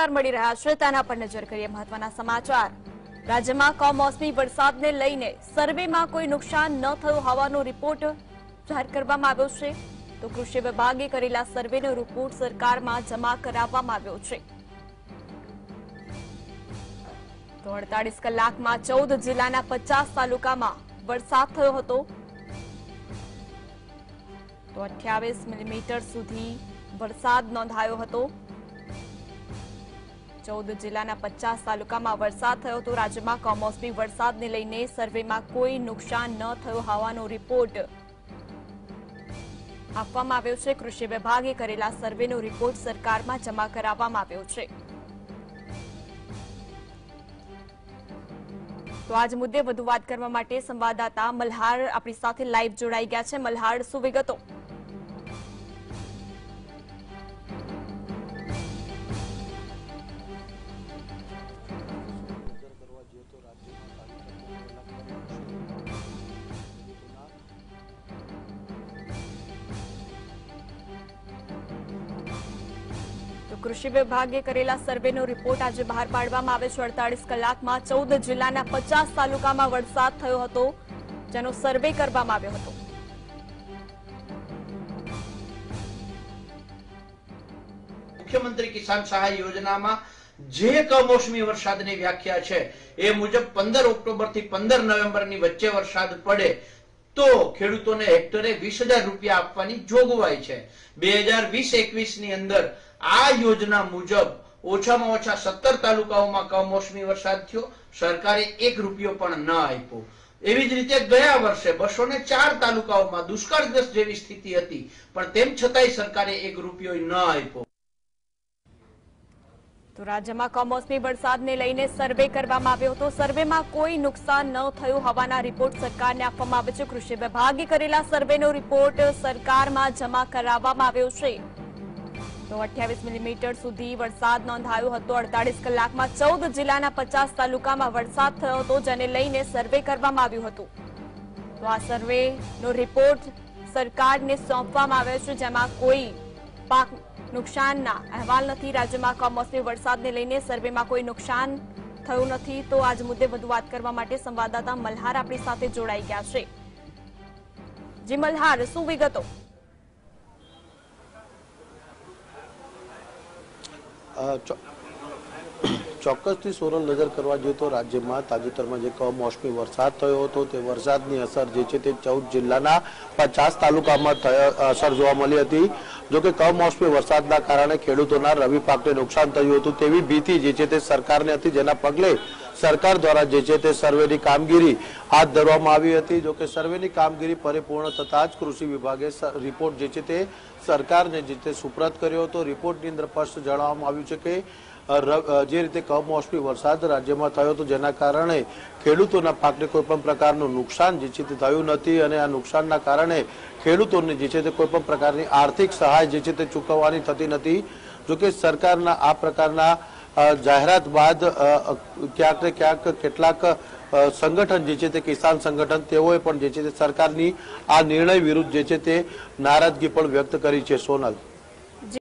સમાચાર મળી રહ્યા છે તેના પર નજર કરીએ મહત્વના સમાચાર રાજ્યમાં કમોસમી વરસાદને લઈને સર્વેમાં કોઈ નુકસાન ન થયું હોવાનો રિપોર્ટ જાહેર કરવામાં આવ્યો છે તો કૃષિ વિભાગે કરેલા સર્વેનો રિપોર્ટ સરકારમાં જમા કરાવવામાં આવ્યો છે તો અડતાલીસ કલાકમાં ચૌદ જિલ્લાના પચાસ તાલુકામાં વરસાદ થયો હતો। તો અઠ્યાવીસ મિલીમીટર સુધી વરસાદ નોંધાયો હતો। ચૌદ જિલ્લાના પચાસ તાલુકામાં વરસાદ થયો હતો. રાજ્યમાં કમોસમી વરસાદને લઈને સર્વેમાં કોઈ નુકસાન ન થયું હોવાનો રિપોર્ટ આપવામાં આવ્યો છે. કૃષિ વિભાગે કરેલા સર્વેનો રિપોર્ટ સરકારમાં જમા કરાવવામાં આવ્યો છે. તો આજ મુદ્દે વધુ વાત કરવા માટે સંવાદદાતા મલ્હાર આપણી સાથે લાઈવ જોડાઈ ગયા છે. મલ્હાર, શું વિગતો? કૃષિ વિભાગે કરેલા સર્વેનો રિપોર્ટ આજે બહાર પાડવામાં આવે છે. અડતાલીસ કલાકમાં ચૌદ જિલ્લાના પચાસ તાલુકામાં વરસાદ થયો હતો, જેનો સર્વે કરવામાં આવ્યો હતો. મુખ્યમંત્રી કિસાન સહાય યોજનામાં જે કમોસમી વરસાદની વ્યાખ્યા છે, એ મુજબ પંદર ઓક્ટોબરથી પંદર નવેમ્બરની વચ્ચે વરસાદ પડે તો ખેડૂતોને હેક્ટરે વીસ હજાર રૂપિયા આપવાની જોગવાઈ છે. બે હજાર વીસ એકવીસની અંદર આ યોજના મુજબ ઓછામાં ઓછા સત્તર તાલુકાઓમાં કમોસમી વરસાદ થયો. સરકારે એક રૂપિયો પણ ન આપ્યો. એવી જ રીતે ગયા વર્ષે બસો ને ચાર તાલુકાઓમાં દુષ્કાળગ્રસ્ત જેવી સ્થિતિ હતી, પણ તેમ છતાંય સરકારે એક રૂપિયો ન આપ્યો. તો રાજ્યમાં કમોસમી વરસાદને લઈને સર્વે કરવામાં આવ્યો હતો. સર્વેમાં કોઈ નુકસાન ન થયું હોવાના રિપોર્ટ સરકારને આપવામાં આવે છે. કૃષિ વિભાગે કરેલા સર્વેનો રિપોર્ટ સરકારમાં જમા કરાવવામાં આવ્યો છે. તો અઠ્યાવીસ મિલીમીટર સુધી વરસાદ નોંધાયો હતો. અડતાલીસ કલાકમાં ચૌદ જિલ્લાના પચાસ તાલુકામાં વરસાદ થયો હતો, જેને લઈને સર્વે કરવામાં આવ્યું હતું. તો આ સર્વેનો રિપોર્ટ સરકારને સોંપવામાં આવ્યો છે, જેમાં કોઈ પાક નુકસાનના અહેવાલ નથી. રાજ્યમાં કમોસમી વરસાદને લઈને સર્વેમાં કોઈ નુકસાન થયું નથી. તો આજ મુદ્દે વધુ વાત કરવા માટે સંવાદદાતા મલ્હાર આપણી સાથે જોડાઈ ગયા છે. જી, મલ્હાર, શું વિગતો? ચોક્કસથી સોરલ નજર કરવા જોઈએ તો રાજ્યમાં તાજેતરમાં જે કમોસમી વરસાદ થયો હતો તે વરસાદની અસર જે છે તે ચૌદ જિલ્લાના પચાસ તાલુકામાં અસર જોવા મળી હતી. જોકે કમોસમી વરસાદના કારણે ખેડૂતોના રવિ પાકને નુકસાન થયું હતું તેવી ભીતિ જે છે તે સરકારને હતી જેના પગલે સરકાર દ્વારા જે છે તે સર્વેની કામગીરી હાથ ધરવામાં આવી હતી. જોકે સર્વેની કામગીરી પરિપૂર્ણ થતાં જ કૃષિ વિભાગે રિપોર્ટ જે છે તે સરકારને જે તે સુપ્રત કર્યો હતો. રિપોર્ટની અંદર સ્પષ્ટ જણાવવામાં આવ્યું છે કે જે રીતે કમોસમી વરસાદ રાજ્યમાં થયો હતો જેના કારણે ખેડૂતોના પાકને કોઈપણ પ્રકારનું નુકસાન જે છે તે થયું નથી અને આ નુકસાનના કારણે ખેડૂતોને જે છે તે કોઈપણ પ્રકારની આર્થિક સહાય જે છે તે ચૂકવવાની થતી નથી. જોકે સરકારના આ પ્રકારના જાહેરાત બાદ ક્યાંક ને ક્યાંક કેટલાક સંગઠન જે છે તે કિસાન સંગઠન, તેઓએ પણ જે છે તે સરકારની આ નિર્ણય વિરુદ્ધ જે છે તે નારાજગી પણ વ્યક્ત કરી છે સોનલ.